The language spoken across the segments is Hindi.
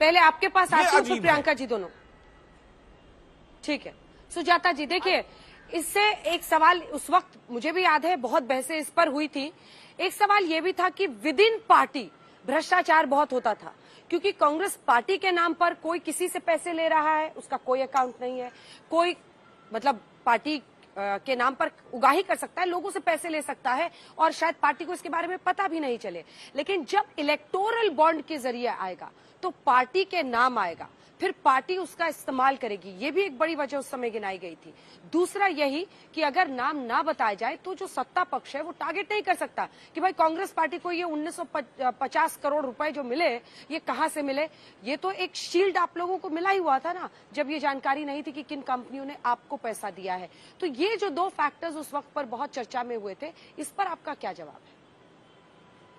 पहले आपके पास आती हूँ फिर प्रियंका जी दोनों। ठीक है। सुजाता जी देखिए इससे एक सवाल उस वक्त मुझे भी याद है बहुत बहसें इस पर हुई थी। एक सवाल ये भी था कि विद इन पार्टी भ्रष्टाचार बहुत होता था क्योंकि कांग्रेस पार्टी के नाम पर कोई किसी से पैसे ले रहा है उसका कोई अकाउंट नहीं है कोई मतलब पार्टी के नाम पर उगाही कर सकता है, लोगों से पैसे ले सकता है और शायद पार्टी को इसके बारे में पता भी नहीं चले। लेकिन जब इलेक्टोरल बॉन्ड के ज़रिए आएगा तो पार्टी के नाम आएगा। फिर पार्टी उसका इस्तेमाल करेगी। ये भी एक बड़ी वजह उस समय गिनाई गई थी। दूसरा यही कि अगर नाम ना बताया जाए तो जो सत्ता पक्ष है, वो टारगेट नहीं कर सकता कि भाई कांग्रेस पार्टी को ये 1950 करोड़ रुपए जो मिले, ये कहाँ से मिले? ये तो एक शील्ड आप लोगों को मिला ही हुआ था ना, जब ये जानकारी नहीं थी कि किन कंपनियों ने आपको पैसा दिया है। तो ये जो दो फैक्टर्स उस वक्त पर बहुत चर्चा में हुए थे, इस पर आपका क्या जवाब है?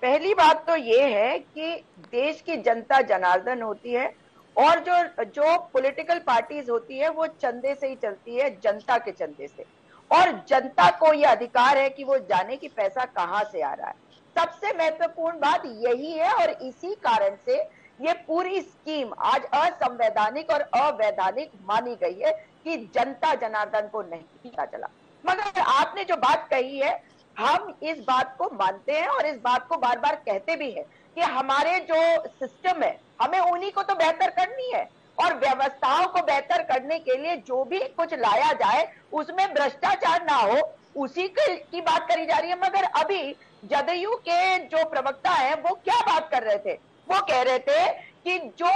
पहली बात तो ये है कि देश की जनता जनार्दन होती है और जो जो पॉलिटिकल पार्टीज़ होती है, वो चंदे से ही चलती है, जनता के चंदे से। और जनता को ये अधिकार है कि वो जाने कि पैसा कहाँ से आ रहा है। सबसे महत्वपूर्ण बात यही है और इसी कारण से ये पूरी स्कीम आज असंवैधानिक और अवैधानिक मानी गई है कि जनता जनार्दन को नहीं पता चला। मगर आपने जो बात कही है, हम इस बात को मानते हैं और इस बात को बार बार कहते भी हैं कि हमारे जो सिस्टम है हमें उन्हीं को तो बेहतर करनी है। और व्यवस्थाओं को बेहतर करने के लिए जो भी कुछ लाया जाए उसमें भ्रष्टाचार ना हो उसी के, बात करी जा रही है। मगर अभी जदयू के जो प्रवक्ता हैं वो क्या बात कर रहे थे? वो कह रहे थे कि जो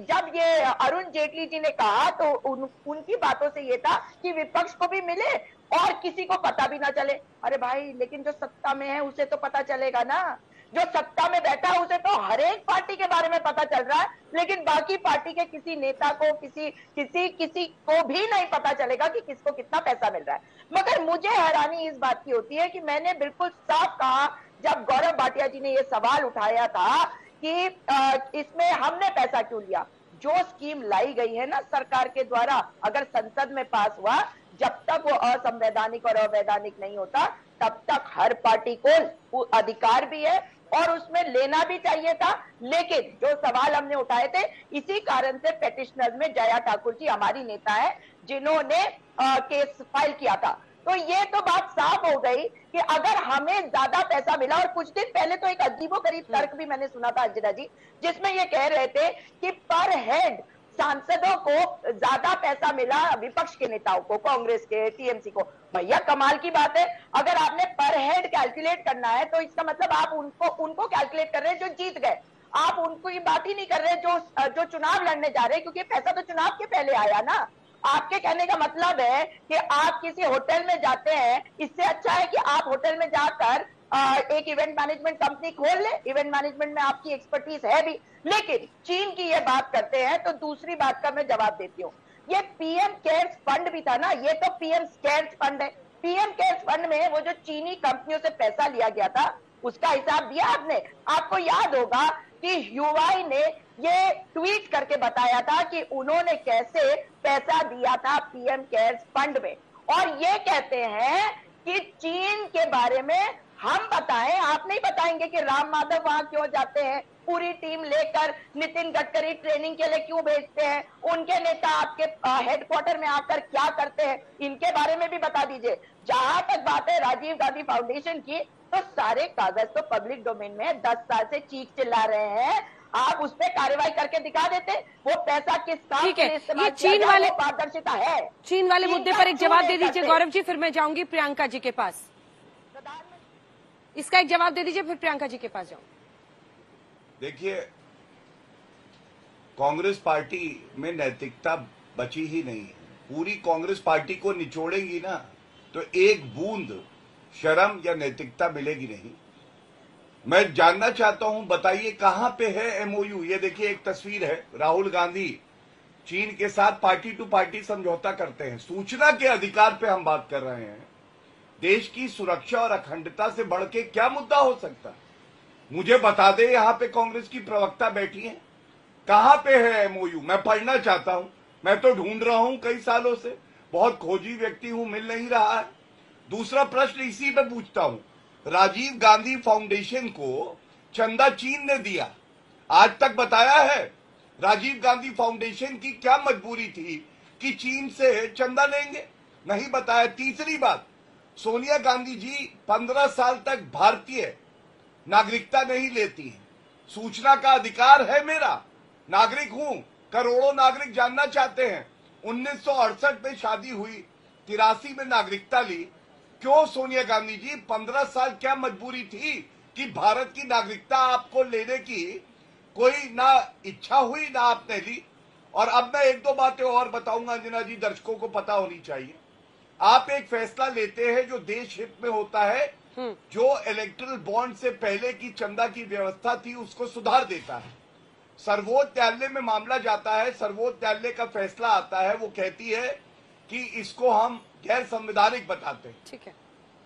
जब ये अरुण जेटली जी ने कहा तो उन, उनकी बातों से ये था कि विपक्ष को भी मिले और किसी को पता भी ना चले। अरे भाई लेकिन जो सत्ता में है उसे तो पता चलेगा ना। जो सत्ता में बैठा उसे तो हर एक पार्टी के बारे में पता चल रहा है। लेकिन बाकी पार्टी के किसी नेता को, किसी किसी किसी को भी नहीं पता चलेगा कि किसको कितना पैसा मिल रहा है। मगर मुझे हैरानी इस बात की होती है कि मैंने बिल्कुल साफ़ कहा, जब गौरव भाटिया जी ने यह सवाल उठाया था कि इसमें हमने पैसा क्यों लिया? जो स्कीम लाई गई है ना सरकार के द्वारा, अगर संसद में पास हुआ, जब तक वो असंवैधानिक और अवैधानिक नहीं होता, तब तक हर पार्टी को अधिकार भी है और उसमें लेना भी चाहिए था। लेकिन जो सवाल हमने उठाए थे, इसी कारण से पेटिशनर में जया ठाकुर जी हमारी नेता है, जिन्होंने केस फ़ाइल किया था। तो ये तो बात साफ़ हो गई कि अगर हमें ज़्यादा पैसा मिला, और कुछ दिन पहले तो एक अजीबो गरीब तर्क भी मैंने सुना था अंजना जी, जिसमें ये कह रहे थे कि पर हेड सांसदों को ज़्यादा पैसा मिला विपक्ष के नेताओं को, कांग्रेस के, टीएमसी को। भैया, कमाल की बात है। अगर आपने पर हेड कैलकुलेट करना है तो इसका मतलब आप उनको उनको कैलकुलेट कर रहे हैं जो जीत गए। आप उनको ये बात ही नहीं कर रहे जो जो चुनाव लड़ने जा रहे हैं, क्योंकि पैसा तो चुनाव के पहले आया ना। आपके कहने का मतलब है कि आप किसी होटल में जाते हैं, इससे अच्छा है कि आप होटल में जाकर एक इवेंट मैनेजमेंट कंपनी खोल ले इवेंट मैनेजमेंट में आपकी एक्सपर्टीज है भी। लेकिन चीन की ये बात करते हैं तो दूसरी बात का मैं जवाब देती हूँ। ये पीएम केयर्स फंड भी था ना, ये तो पीएम केयर्स फंड है। पीएम केयर्स फंड में वो जो चीनी कंपनियों से पैसा लिया गया था, उसका हिसाब दिया आपने। आपको याद होगा कि यूआई ने ये ट्वीट करके बताया था कि उन्होंने कैसे पैसा दिया था पीएम केयर्स फंड में। और ये कहते हैं कि चीन के बारे में हम बताएँ आप नहीं बताएँगे कि राम माधव वहाँ क्यों जाते हैं? पूरी टीम लेकर नितिन गडकरी ट्रेनिंग के लिए क्यों भेजते हैं? उनके नेता आपके हेडक्वार्टर में आकर क्या करते हैं? इनके बारे में भी बता दीजिए। जहाँ तक बात है राजीव गांधी फाउंडेशन की तो सारे कागज़ तो पब्लिक डोमेन में दस साल से चीख चिल्ला रहे हैं। आप उस पर कार्रवाई करके दिखा देते। वो पैसा किस काम ठीक है, ये चीन वाले- पारदर्शिता है। चीन वाले मुद्दे पर एक जवाब दे दीजिए गौरव जी फिर मैं जाऊँगी प्रियंका जी के पास। इसका एक जवाब दे दीजिए, फिर प्रियंका जी के पास जाऊँ। देखिए, कांग्रेस पार्टी में नैतिकता बची ही नहीं है। पूरी कांग्रेस पार्टी को निचोड़ेंगी ना तो एक बूंद शर्म या नैतिकता मिलेगी नहीं। मैं जानना चाहता हूँ, बताइए कहाँ पे है एमओयू ये देखिए, एक तस्वीर है, राहुल गांधी चीन के साथ पार्टी टू पार्टी समझौता करते हैं। सूचना के अधिकार पे हम बात कर रहे हैं। देश की सुरक्षा और अखंडता से बढ़ के क्या मुद्दा हो सकता? मुझे बता दे, यहाँ पे कांग्रेस की प्रवक्ता बैठी है। कहाँ पे है एमओयू मैं पढ़ना चाहता हूँ। मैं तो ढूंढ रहा हूँ कई सालों से। बहुत खोजी व्यक्ति हूँ, मिल नहीं रहा है। दूसरा प्रश्न इसी पे पूछता हूँ। राजीव गांधी फाउंडेशन को चंदा चीन ने दिया। आज तक बताया है, राजीव गांधी फाउंडेशन की क्या मजबूरी थी कि चीन से चंदा लेंगे? नहीं बताया। तीसरी बात सोनिया गांधी जी पंद्रह साल तक भारतीय नागरिकता नहीं लेती हैं। सूचना का अधिकार है मेरा। नागरिक हूँ, करोड़ों नागरिक जानना चाहते हैं। उन्नीस सौ अड़सठ में शादी हुई, तिरासी में नागरिकता ली। क्यों सोनिया गांधी जी पंद्रह साल क्या मजबूरी थी कि भारत की नागरिकता आपको लेने की कोई ना इच्छा हुई, ना आपने ली? और अब मैं एक दो बातें और बताऊँगा, अंजना जी, दर्शकों को पता होनी चाहिए। आप एक फैसला लेते हैं जो देश हित में होता है जो इलेक्ट्रल बॉन्ड से पहले की चंदा की व्यवस्था थी उसको सुधार देता है। सर्वोच्च न्यायालय में मामला जाता है सर्वोच्च न्यायालय का फैसला आता है वो कहती है कि इसको हम गैर संवैधानिक बताते हैं। ठीक है।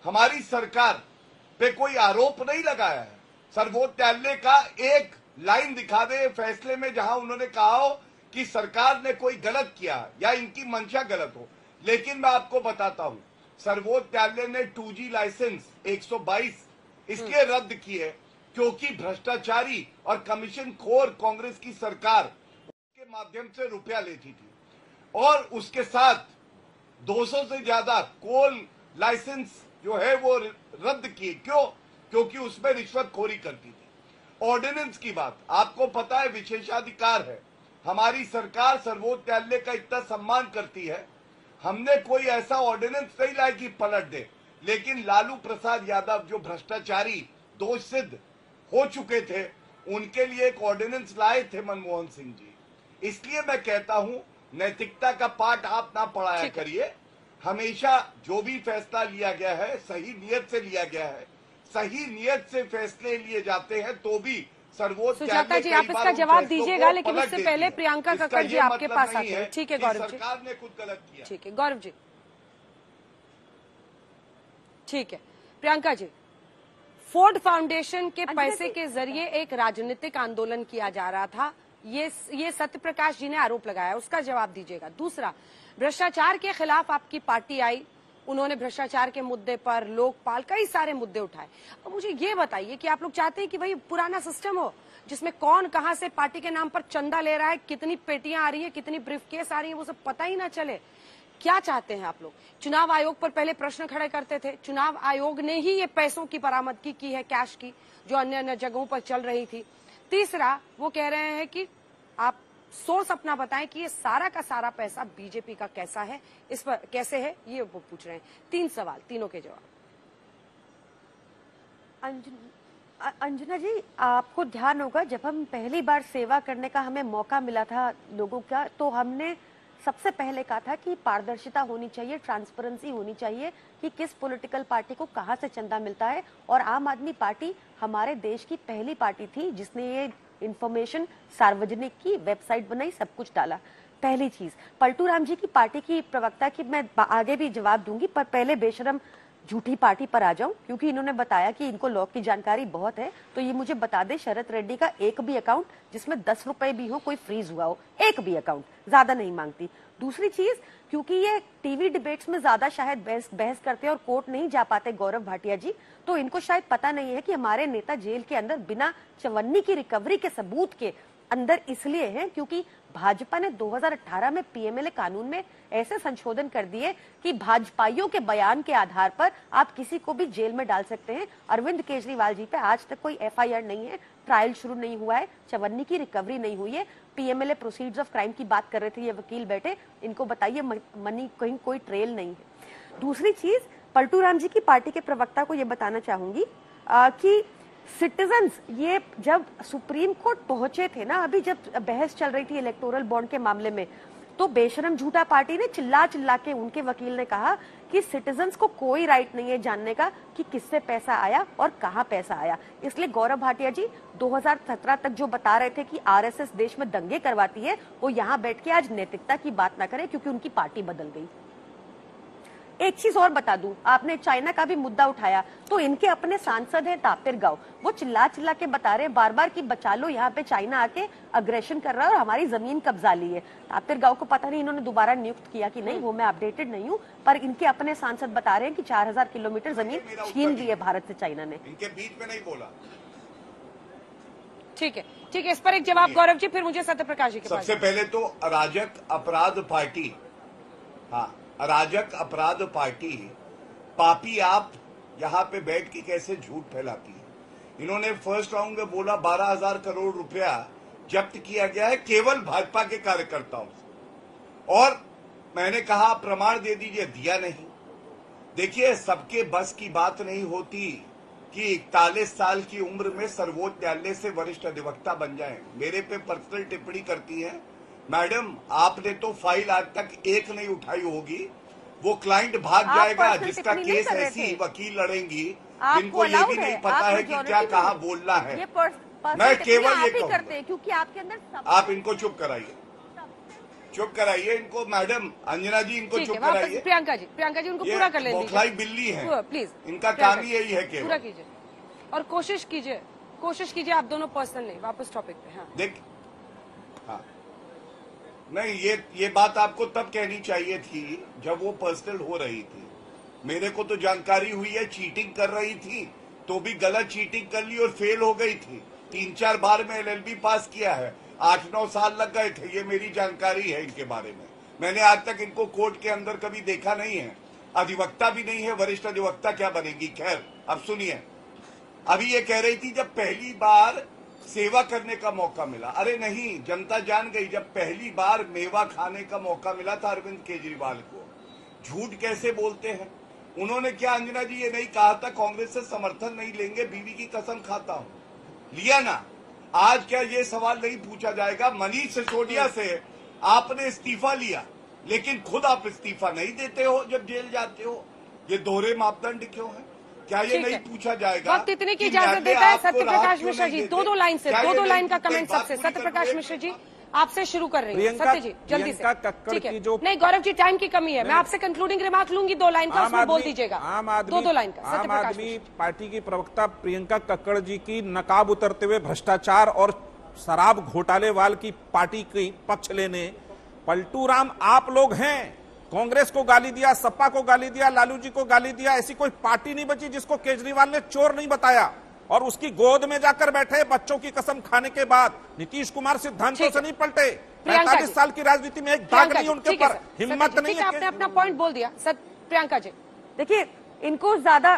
हमारी सरकार पे कोई आरोप नहीं लगाया है। सर्वोच्च न्यायालय का एक लाइन दिखा दे फैसले में जहाँ उन्होंने कहा हो कि सरकार ने कोई गलत किया या इनकी मंशा गलत हो। लेकिन मैं आपको बताता हूँ सर्वोच्च न्यायालय ने 2G लाइसेंस 122 इसलिए रद्द किए क्योंकि भ्रष्टाचारी और कमीशन खोर कांग्रेस की सरकार के माध्यम से रुपया लेती थी। और उसके साथ 200 से ज़्यादा कोल लाइसेंस जो है वो रद्द किए। क्यों? क्योंकि उसमें रिश्वतखोरी करती थी। ऑर्डिनेंस की बात आपको पता है विशेषाधिकार है। हमारी सरकार सर्वोच्च न्यायालय का इतना सम्मान करती है हमने कोई ऐसा ऑर्डिनेंस नहीं लाया कि पलट दे। लेकिन लालू प्रसाद यादव जो भ्रष्टाचारी दोष सिद्ध हो चुके थे उनके लिए एक ऑर्डिनेंस लाए थे मनमोहन सिंह जी। इसलिए मैं कहता हूँ नैतिकता का पाठ आप ना पढ़ाया करिए। हमेशा जो भी फैसला लिया गया है सही नियत से लिया गया है। सही नियत से फैसले लिए जाते हैं तो भी सर्वोच्च सुजाता जी, आप इसका जवाब दीजिएगा, लेकिन उससे पहले प्रियंका ये जी आपके मतलब पास आते हैं। ठीक है, गौरव जी। सरकार ने कुछ गलत किया। ठीक है गौरव जी। ठीक है। प्रियंका जी फोर्ड फाउंडेशन के पैसे के ज़रिए एक राजनीतिक आंदोलन किया जा रहा था। ये ये सत्य प्रकाश जी ने आरोप लगाया उसका जवाब दीजिएगा। दूसरा भ्रष्टाचार के खिलाफ आपकी पार्टी आई। उन्होंने भ्रष्टाचार के मुद्दे पर लोकपाल कई सारे मुद्दे उठाए। अब मुझे ये बताइए कि आप लोग चाहते हैं कि भाई पुराना सिस्टम हो, जिसमें कौन कहाँ से पार्टी के नाम पर चंदा ले रहा है, कितनी पेटियाँ आ रही है, कितनी ब्रीफ केस आ रही है, वो सब पता ही ना चले। क्या चाहते हैं आप लोग? चुनाव आयोग पर पहले प्रश्न खड़े करते थे। चुनाव आयोग ने ही ये पैसों की बरामदगी की है कैश की, जो अन्य अन्य जगहों पर चल रही थी। तीसरा, वो कह रहे हैं कि आप सोर्स अपना बताएँ कि ये सारा का सारा पैसा बीजेपी का कैसा है? इस पर कैसे है? ये वो पूछ रहे हैं। तीन सवाल, तीनों के जवाब। अंजना जी, आपको ध्यान होगा, जब हम पहली बार सेवा करने का हमें मौका मिला था लोगों का तो हमने सबसे पहले कहा था कि पारदर्शिता होनी चाहिए, ट्रांसपेरेंसी होनी चाहिए कि किस पॉलिटिकल पार्टी को कहाँ से चंदा मिलता है। और आम आदमी पार्टी हमारे देश की पहली पार्टी थी, जिसने ये इंफॉर्मेशन सार्वजनिक की वेबसाइट बनाई, सब कुछ डाला। पहली चीज़, पलटू राम जी की पार्टी की प्रवक्ता की मैं आगे भी जवाब दूँगी, पर पहले बेशरम झूठी पार्टी पर आ जाऊँ, क्योंकि इन्होंने बताया कि इनको लॉ की जानकारी बहुत है तो ये मुझे बता दे शरद रेड्डी का एक भी अकाउंट जिसमें दस रुपए भी हो, कोई फ्रीज हुआ हो, एक भी अकाउंट ज़्यादा नहीं मांगती। दूसरी चीज़, क्योंकि ये टीवी डिबेट्स में ज़्यादा शायद बहस बहस करते हैं और कोर्ट नहीं जा पाते, गौरव भाटिया जी तो इनको शायद पता नहीं है कि हमारे नेता जेल के अंदर बिना चवन्नी की रिकवरी के सबूत के अंदर इसलिए है क्योंकि भाजपा ने 2018 में पीएमएलए कानून में ऐसे संशोधन कर दिए कि भाजपाइयों के बयान के आधार पर आप किसी को भी जेल में डाल सकते हैं। अरविंद केजरीवाल जी पे आज तक कोई एफआईआर नहीं है ट्रायल शुरू नहीं हुआ है, चवन्नी की रिकवरी नहीं हुई है। पीएमएलए प्रोसीड्स ऑफ़ क्राइम की बात कर रहे थे, ये वकील बैठे, इनको बताइए मनी कहीं कोई ट्रेल नहीं है। दूसरी चीज़ पलटू राम जी की पार्टी के प्रवक्ता को यह बताना चाहूँगी कि सिटीजन्स ये जब सुप्रीम कोर्ट पहुँचे थे ना, अभी जब बहस चल रही थी इलेक्टोरल बॉन्ड के मामले में तो बेशरम झूठा पार्टी ने चिल्ला चिल्ला के उनके वकील ने कहा कि सिटीजन्स को कोई राइट नहीं है जानने का कि किससे पैसा आया और कहाँ पैसा आया। इसलिए गौरव भाटिया जी 2017 तक जो बता रहे थे कि आरएसएस देश में दंगे करवाती है, वो यहाँ बैठ के आज नैतिकता की बात ना करें, क्योंकि उनकी पार्टी बदल गई। एक चीज़ और बता दूँ आपने चाइना का भी मुद्दा उठाया तो इनके अपने सांसद हैं तापिर गाँव। वो चिल्ला चिल्ला के बता रहे हैं बार बार कि बचा लो यहाँ पे चाइना आके अग्रेशन कर रहा है और हमारी ज़मीन कब्जा ली है। तापिर गाँव को पता नहीं इन्होंने दोबारा नियुक्त किया कि नहीं वो मैं अपडेटेड नहीं हूँ पर इनके अपने सांसद बता रहे हैं कि चार हज़ार किलोमीटर ज़मीन छीन ली है भारत से चाइना ने। इनके बीच में नहीं बोला। ठीक है ठीक है इस पर एक जवाब गौरव जी फिर मुझे सत्य प्रकाश जी के सबसे पहले तो अराजक अपराध पार्टी। हाँ। अराजक अपराध पार्टी, पापी आप यहाँ पे बैठ के कैसे झूठ फैलाती है? इन्होंने फ़र्स्ट राउंड में बोला बारह हज़ार करोड़ रुपया जब्त किया गया है केवल भाजपा के कार्यकर्ताओं से। और मैंने कहा, प्रमाण दे दीजिए, दिया नहीं। देखिए, सबके बस की बात नहीं होती कि इकतालीस साल की उम्र में सर्वोच्च न्यायालय से वरिष्ठ अधिवक्ता बन जाएँ। मेरे पे पर्सनल टिप्पणी करती हैं मैडम आपने तो फ़ाइल आज तक एक नहीं उठाई होगी। वो क्लाइंट भाग जाएगा जिसका केस ऐसी वकील लड़ेंगी जिनको ये भी नहीं पता है कि क्या कहाँ। बोलना है। मैं केवल ये आप करते हैं क्योंकि आपके अंदर आप इनको चुप कराइए। चुप कराइए इनको मैडम। अंजना जी इनको चुप कराइए। प्रियंका जी प्रियंका जी उनको पूरा कर बौखलाई बिल्ली है। प्लीज़ इनका काम ही यही है पूरा कीजिए। और कोशिश कीजिए कोशिश कीजिए आप दोनों पर्सनल नहीं वापस टॉपिक पे हाँ। देख हाँ। नहीं, ये ये बात आपको तब कहनी चाहिए थी जब वो पर्सनल हो रही थी। मेरे को तो जानकारी हुई है चीटिंग कर रही थी तो भी गलत चीटिंग कर ली और फेल हो गई थी। तीन चार बार में एलएलबी पास किया है, आठ नौ साल लग गए थे, ये मेरी जानकारी है इनके बारे में। मैंने आज तक इनको कोर्ट के अंदर कभी देखा नहीं है। अधिवक्ता भी नहीं है, वरिष्ठ अधिवक्ता क्या बनेगी? खैर, अब सुनिए। अभी ये कह रही थी, जब पहली बार सेवा करने का मौका मिला। अरे नहीं, जनता जान गई जब पहली बार मेवा खाने का मौका मिला था अरविंद केजरीवाल को। झूठ कैसे बोलते हैं? उन्होंने क्या, अंजना जी, ये नहीं कहा था कांग्रेस से समर्थन नहीं लेंगे, बीवी की कसम खाता हूँ। लिया ना? आज क्या ये सवाल नहीं पूछा जाएगा? मनीष सिसोदिया से आपने इस्तीफा लिया, लेकिन खुद आप इस्तीफा नहीं देते हो जब जेल जाते हो। ये दोहरे मापदंड क्यों है? क्या ये नहीं पूछा जाएगा वक्त इतने की इजाज़त देता है सत्य प्रकाश मिश्रा जी। दो दो लाइन से दो दो लाइन का कमेंट सबसे। सत्य प्रकाश मिश्रा जी आपसे शुरू कर रही हूँ। सत्य जी जल्दी से। ठीक है। जो- नहीं गौरव जी टाइम की कमी है। मैं आपसे कंक्लूडिंग रिमार्क लूँगी दो लाइन का उसमें बोल दीजिएगा। आम आदमी दो दो लाइन का आम आदमी पार्टी की प्रवक्ता प्रियंका कक्कड़ जी की नकाब उतरते हुए भ्रष्टाचार और शराब घोटाले वाल की पार्टी की पक्ष लेने। पलटू राम आप लोग हैं। कांग्रेस को गाली दिया सपा को गाली दिया लालू जी को गाली दिया ऐसी कोई पार्टी नहीं बची जिसको केजरीवाल ने चोर नहीं बताया। और उसकी गोद में जाकर बैठे बच्चों की कसम खाने के बाद नीतीश कुमार सिद्धांतों से नहीं पलटे। पैंतालीस साल की राजनीति में एक दाग नहीं उनके ऊपर हिम्मत नहीं आपने अपना पॉइंट बोल दिया। सर प्रियंका जी। देखिए इनको ज़्यादा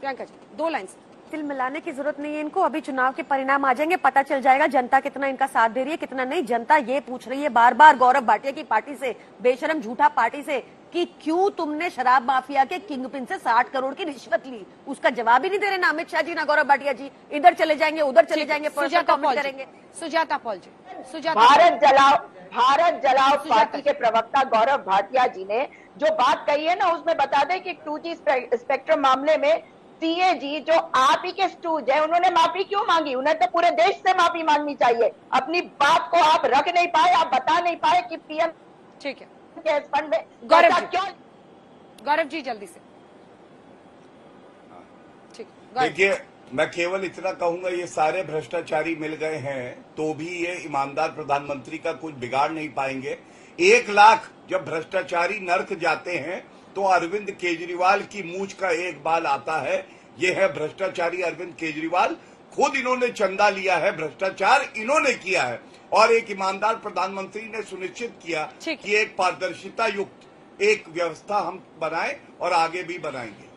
प्रियंका जी दो लाइन तिल मिलाने की ज़रूरत नहीं है इनको। अभी चुनाव के परिणाम आ जाएँगे पता चल जाएगा जनता कितना इनका साथ दे रही है कितना नहीं। जनता ये पूछ रही है बार बार गौरव भाटिया की पार्टी से बेशरम झूठा पार्टी से कि क्यों तुमने शराब माफिया के किंग पिन से साठ करोड़ की रिश्वत ली? उसका जवाब ही नहीं दे रहे ना अमित शाह जी ना गौरव भाटिया जी। इधर चले जाएँगे उधर चले जाएँगे सुजाता पॉल करेंगे। जी सुजाता पॉल जी। सुजाता भारत जलाओ भारत जलाओ पार्टी के प्रवक्ता गौरव भाटिया जी ने जो बात कही है ना उसमें बता दें कि टू जी स्पेक्ट्रम मामले में सीए जी जो आप ही के स्टूज है उन्होंने माफ़ी क्यों मांगी? उन्हें तो पूरे देश से माफ़ी मांगनी चाहिए। अपनी बात को आप रख नहीं पाए आप बता नहीं पाए कि पीएम ठीक है। के फंड में गौरव जी। क्यों गौरव जी जल्दी से। ठीक देखिए मैं केवल इतना कहूँगा ये सारे भ्रष्टाचारी मिल गए हैं तो भी ये ईमानदार प्रधानमंत्री का कुछ बिगाड़ नहीं पाएँगे। एक लाख जब भ्रष्टाचारी नर्क जाते हैं तो अरविंद केजरीवाल की मूछ का एक बाल आता है। यह है भ्रष्टाचारी अरविंद केजरीवाल। खुद इन्होंने चंदा लिया है भ्रष्टाचार इन्होंने किया है। और एक ईमानदार प्रधानमंत्री ने सुनिश्चित किया कि एक पारदर्शिता युक्त एक व्यवस्था हम बनाएँ और आगे भी बनाएँगे।